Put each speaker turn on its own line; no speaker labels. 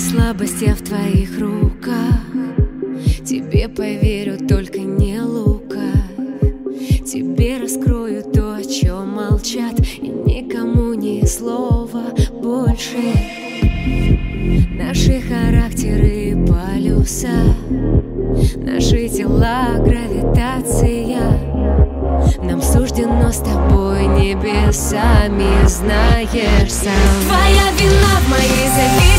слабость я в твоих руках? Тебе поверю, только не лука Тебе раскрою то, о чем молчат И никому ни слова больше. Наши характеры полюса Наши тела гравитация. Нам суждено с тобой небесами Знаешь сам. Твоя вина в моей забит.